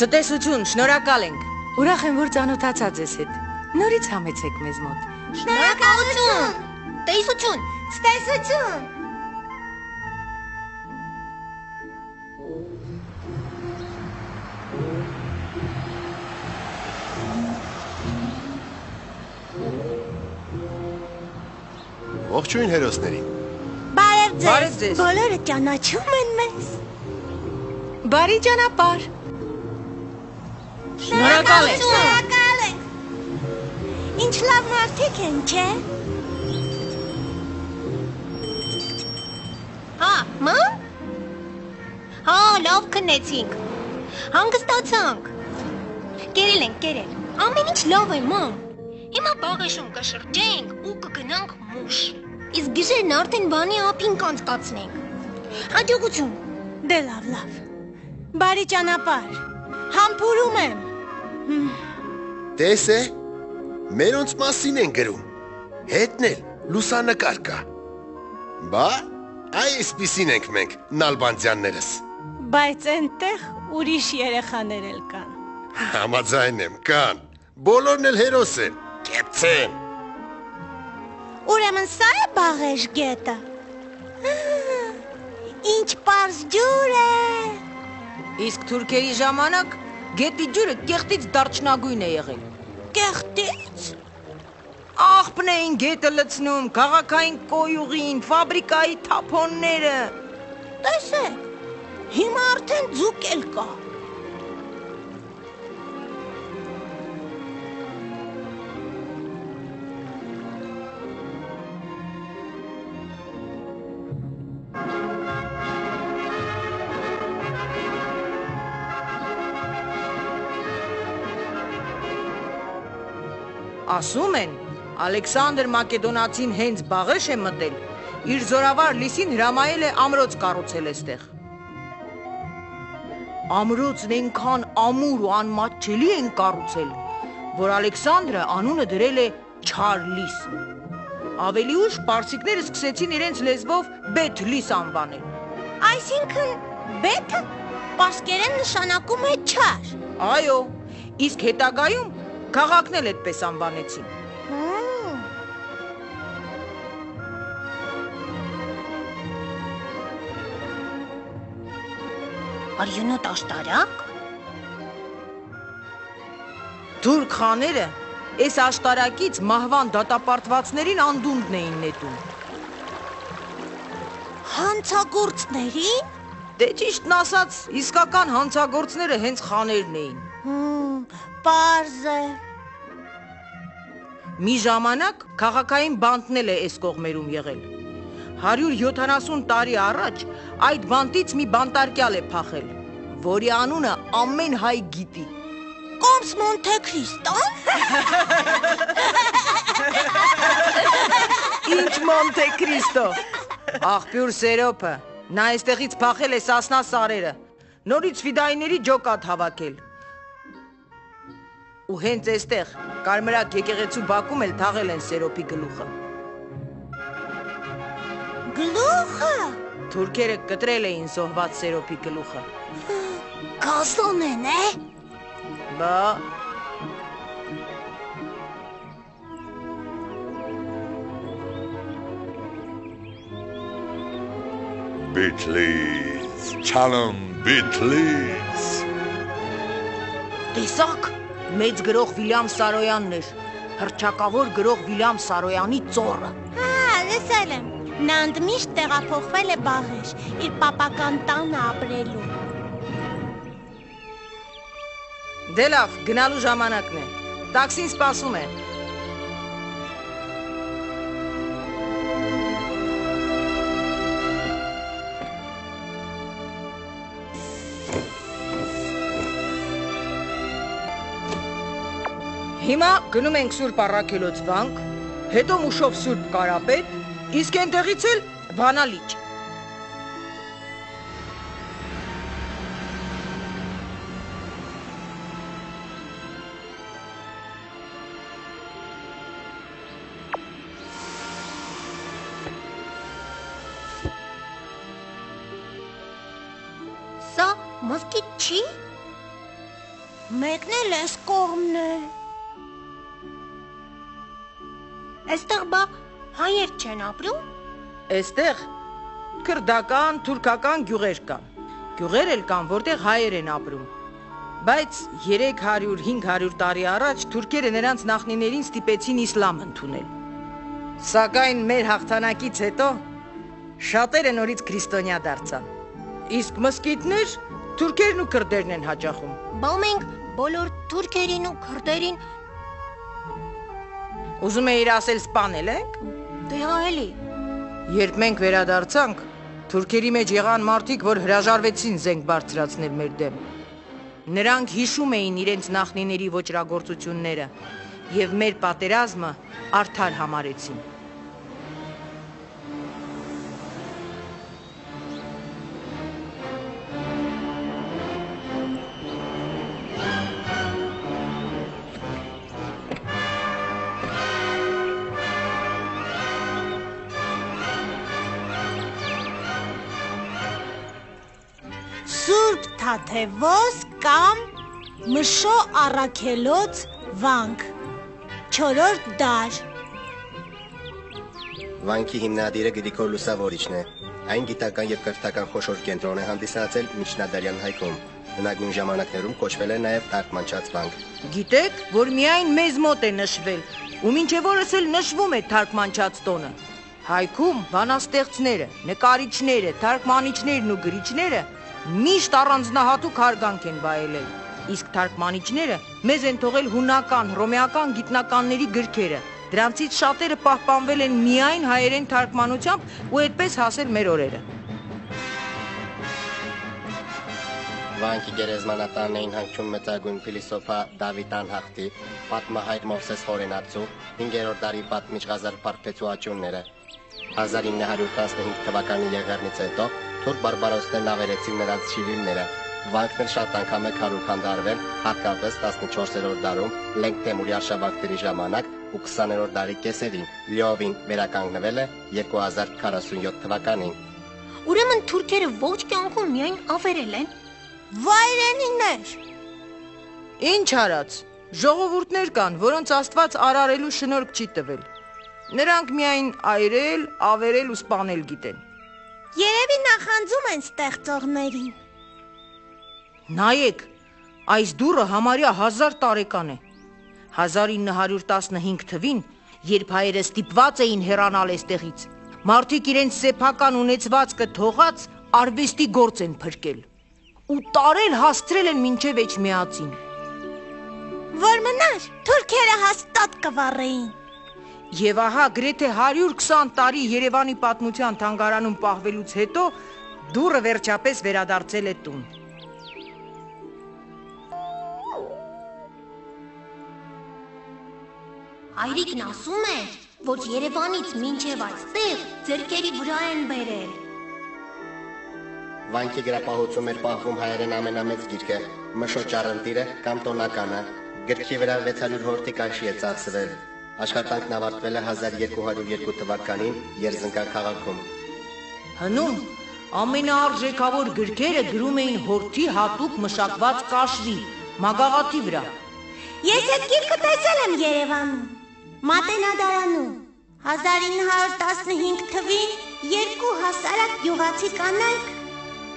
Ցտեսություն, շնորհակալ ենք։ Ուրախ եմ, որ ծանոթացա ձեզ հետ։ Նորից համեցեք մեզ մոտ։ Շնորհակալություն։ Տեսություն։ Տեսություն։ Ողջույն հերոսներին։ Բարև ձեզ։ Բարև ձեզ։ Բոլորը ճանաչում են մեզ։ Բարի ճանապարհ։ Շնորհակալ ենք։ Շնորհակալ ենք։ Ինչ լավ մարդիկ են, չէ՞։ Հա, ման։ Հա, լավ քնեցինք։ Հանգստացանք։ Կերել ենք, կերել։ Ամեն ինչ լավ է, մամ։ Հիմա բաղեշում կշրջենք ու կգնանք մուշ։ Իսկ գիշերն արդեն բանի ափին կանցկացնենք։ Հաջողություն։ Դե լավ, լավ։ Բարի ճանապարհ։ Համբուրում եմ։ Տես է։ Մերոնց մասին են գրում։ Հետն էլ լուսանկար կա։ Բա, այսպիսին ենք մենք, նալբանդյաններս։ Բայց այնտեղ ուրիշ երեխաներ էլ կան։ Համաձայն եմ, կան։ Բոլորն էլ հերոս են։ Կեցեն։ Ուրեմն սա է բաղեշ գետը։ Ինչ པարզ ջուր է։ Իսկ թուրքերի ժամանակ գետի ջուրը կեղտից դարչնագույն է եղել։ Կեղտից։ Աղբն էին գետը լցնում, քաղաքային կոյուղին, ֆաբրիկայի թափոնները։ Տեսեք։ Հիմա արդեն ձուկ էլ կա։ Ասում են, Ալեքսանդր Մակեդոնացին հենց բաղեշ է մտել, իր զորավար լիսին հրամայել է ամրոց կառուցել էստեղ։ Ամրոցն այնքան ամուր ու անմատչելի են կառուցել, որ Ալեքսանդրը անունը դրել է Չարլիս։ Ավելի ուշ պարսիկները սկսեցին իրենց լեզվով Բեթլիս անվանել։ Այսինքն բեթը պարսկերեն նշանակում է չար։ Այո, իսկ հետագայում քաղաքն էլ այդպես անվանեցին։ Հմ, Արյունոտ աշտարակ։ Թուրք խաները այս աշտարակից մահվան դատապարտվածներին անդունդն էին նետում։ Հանցագործների։ Դե ճիշտն ասած, իսկական հանցագործները հենց խաներն էին։ Հմ, Պարզ է։ Մի ժամանակ քաղաքային բանտնել է այս կողմերում եղել։ 170 տարի առաջ այդ բանտից մի բանտարկյալ է փախել, որի անունը ամեն հայ գիտի։ Կոմս Մոնթե Քրիստո։ Ինչ Մոնթե Քրիստո։ Աղբյուր Սերոպը, նա այստեղից փախել է Սասնա սարերը։ Նորից ֆիդայիների ջոկատ հավաքել։ Ու հենց այստեղ Կարմրակ եկեղեցու բակում էլ թաղել են Սերոպի գլուխը։ Գլուխը։ Թուրքերը կտրել էին զոհված Սերոպի գլուխը։ Կասոն են, է։ Բա Bitlis, Chalon Bitlis։ տեսակ մեծ գրող Վիլյամ Սարոյանն էր։ Հրճակավոր գրող Վիլյամ Սարոյանի ծոռը։ Հա, լսել եմ։ Նա ընդմիշտ տեղափոխվել է բաղեշ, իր պապական տանը ապրելու։ Դե լավ, գնալու ժամանակն է։ Տաքսին սպասում է։ Հիմա գնում ենք Սուրբ Առաքելոց վանք, հետո Մուշով Սուրբ Կարապետ, իսկ այնտեղից էլ Վանալիճ։ Սա մոսկիտ չի։ Մեկն էլ էս կողմն է։ Այստեղ բա հայեր չեն ապրում։ Այստեղ քրդական, թուրքական գյուղեր կան։ Գյուղեր էլ կան, որտեղ հայեր են ապրում։ Բայց 300-500 տարի առաջ թուրքերը նրանց նախնիներին ստիպեցին իսլամ ընդունել։ Սակայն մեր հաղթանակից հետո շատերը նորից քրիստոնյա դարձան։ Իսկ մսկիթներ թուրքերն ու քրդերն են հաճախում։ Բա մենք բոլոր թուրքերին ու քրդերին Ուզում էիր ասել սպանել եք։ դե հա էլի։ Երբ մենք վերադարձանք, թուրքերի մեջ եղան մարդիկ, որ հրաժարվեցին զենք բարձրացնել մեր դեմ։ Նրանք հիշում էին իրենց նախնիների ոչրագործությունները եւ մեր պատերազմը արդար համարեցին։ Սուրբ Թաթևոս կամ Մշո Արաքելոց վանք։ 4-րդ դար։ Վանքի հիմնադիրը Գրիգոր Լուսավորիչն է։ Այն գիտական եւ կրթական խոշոր կենտրոն է հանդիսացել միջնադարյան հայկում։ Հնագույն ժամանակներում կոչվել է նաեւ Թարգմանչած վանք։ Գիտեք, որ միայն մեզ մոտ է նշվել, ու մինչև օրս էլ նշվում է թարգմանչած տոնը։ Հայքում բանաստեղծները, նկարիչները, թարգմանիչներն ու գրիչները միշտ առանձնահատուկ հարգանք են վայելել։ Իսկ թարգմանիչները մեզ են թողել հունական, հռոմեական գիտնականների գրքերը։ Դրանցից շատերը պահպանվել են միայն հայերեն թարգմանությամբ ու այդպես հասել մեր օրերը։ Վանքի գերեզմանատանն էին հանգչում մեծագույն փիլիսոփա Դավիթ Անհախտի, պատմահայր Մովսես Խորենացու, 5-րդ դարի պատմիչ Ղազար Փարփեցուաճունները։ 1915 թվականի եղեռնից հետո թուրք բարբարոսներն ավերեցին նրանց շիրիմները։ Վանքն շատ անգամ է քարուր քանդարվել, հատկապես 14-րդ դարում Լենգ Թեմուրի արշավախտերի ժամանակ ու 20-րդ դարի կեսերին լիովին վերականգնվել է 2047 թվականին։ Ուրեմն թուրքերը ոչ կյանքում միայն ավերել են։ Վայրենիներ։ Ինչ արած։ Ժողովուրդներ կան, որոնց Աստված արարելու շնորհք չի տվել։ Նրանք միայն այրել, ավերել ու սպանել գիտեն։ Երևի նախանձում են ստեղծողներին։ Նայեք, այս դուռը համարյա 1000 տարեկան է։ 1915 թվին, երբ հայերը ստիպված էին հեռանալ այստեղից, մարդիկ իրենց սեփական ունեցվածքը թողած արվեստի գործ են փրկել ու տարել հաստրել են մինչև էջմիածին։ Որ մնար, թուրքերը հաստատ կվառեին։ Եվ ահա գրեթե 120 տարի Երևանի պատմության թանգարանում պահվելուց հետո դուռը վերջապես վերադարձել է տուն։ Հայրիկն ասում է, որ Երևանից մինչև այստեղ ձերքերի վրա են բերել։ Վանքի գրապահոցում էր պահվում հայերեն ամենամեծ գիրքը՝ Մշո ճառընտիրը կամ տոնականը։ Գրքի վրա 600 հորթի կաշի է ծախսվել։ Աշխատանքն ավարտվել է 1202 թվականին Երզնկա քաղաքում։ Հնում ամենաարժեքավոր գրքերը գրում էին հորթի հատուկ մշակված կաշվի, մագաղաթի վրա։ Ես այդ գիրքը տեսել եմ Երևանում։ Մատենադարանում 1915 թվին երկու հասարակ յուղացի կանայք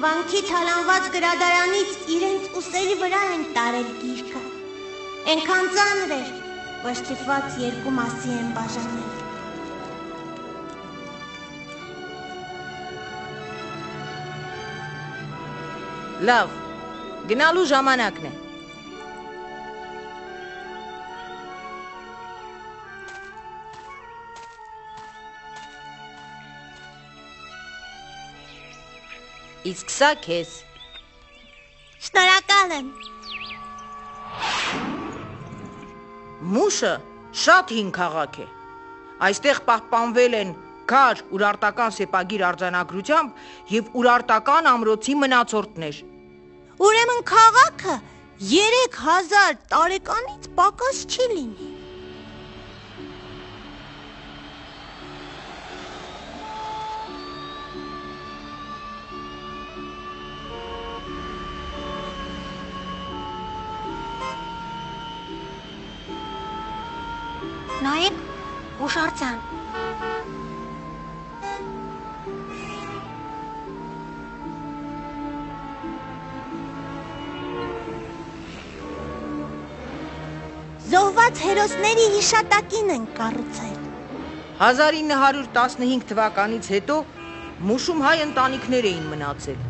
վանքի թալանված գրադարանից իրենց ուսերի վրա են տարել գիրքը։ Էնքան ծանր էր, որ ստիպված երկու մասի են բաժանել։ Լավ, գնալու ժամանակն է։ Իսկ սա քեզ։ Շնորհակալ եմ։ Մուշը շատ հին քաղաք է։ Այստեղ պահպանվել են քար ուրարտական սեպագիր արձանագրությամբ եւ ուրարտական ամրոցի մնացորդներ։ Ուրեմն քաղաքը 3000 տարեկանից պակաս չի լինի։ Նայեք, հուշարձան։ Զոհված հերոսների հիշատակին են կառուցել։ 1915 թվականից հետո մուշում հայ ընտանիքներ էին մնացել։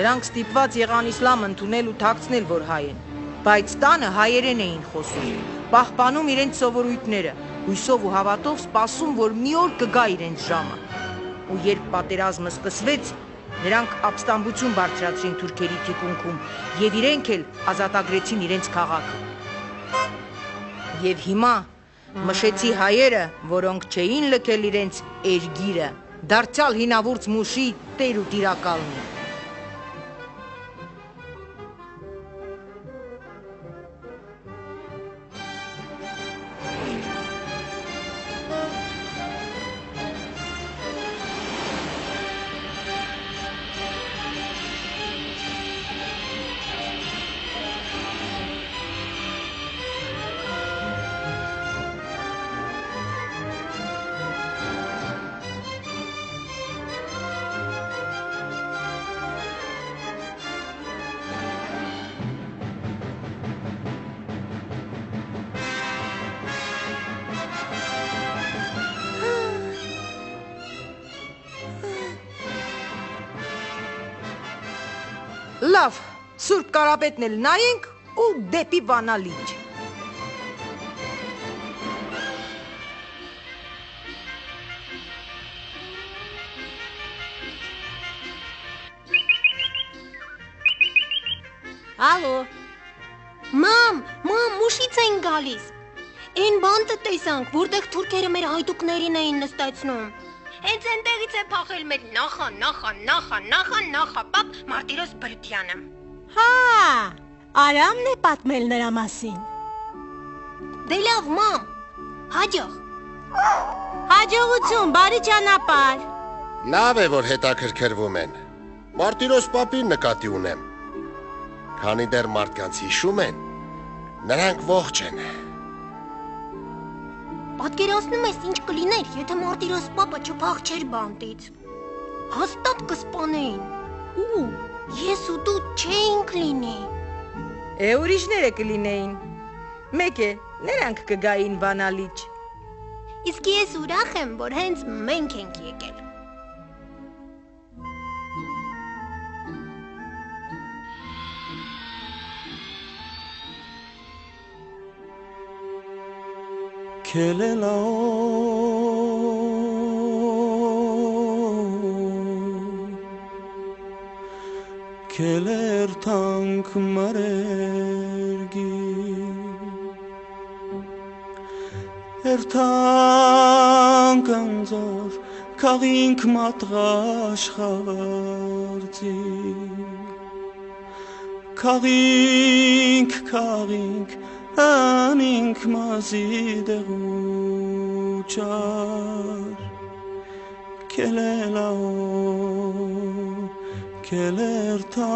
Նրանք ստիպված եղան իսլամ ընդունել ու թաքցնել, որ հայ են, բայց տանը հայերեն էին խոսում, պահպանում իրենց սովորույթները, հույսով ու հավատով սպասում, որ մի օր կգա իրենց ժամը։ Ու երբ պատերազմը սկսվեց, նրանք ապստամբություն բարձրացրին թուրքերի թիկունքում եւ իրենք էլ ազատագրեցին իրենց քաղաքը։ Եվ հիմա մշեցի հայերը, որոնք չէին լքել իրենց երգիրը, դարձյալ հինավուրց մուշի տեր ու տիրակալն Լավ, Սուրբ Կարապետն էլ նայենք ու դեպի Վանալիճ։ Ալո, Մամ, մամ, մուշից են գալիս։ Այն բանտը տեսանք, որտեղ թուրքերը մեր հայտուկներին էին նստեցնում։ Հենց այնտեղից է փախել մեր նախա, նախա, նախա, նախա, նախա, պապ Մարտիրոս Բրդյանը։ հա, Արամն է պատմել նրա մասին։ Դե լավ, մամ։ Հաջող։ Հաջողություն, բարի ճանապարհ։ Լավ է, որ հետաքրքրվում են։ Մարտիրոս պապին նկատի ունեմ։ Քանի դեռ մարդկանց հիշում են, նրանք ողջ են։ Պատկերացնում ես ինչ կլիներ, եթե Մարտիրոս պապը չփախչեր բանտից։ Հաստատ կսպանեին։ Ու ես ու դու չէինք լինի։ Է ուրիշները կլինեին։ Մեկ է, նրանք կգային Վանալիճ։ Իսկ ես ուրախ եմ, որ հենց մենք ենք եկել։ Keler tank marergi Ertank anzor kagink matrash khavarzi Kagink تنگ مازیده و چار. کلیلا و کلیرتار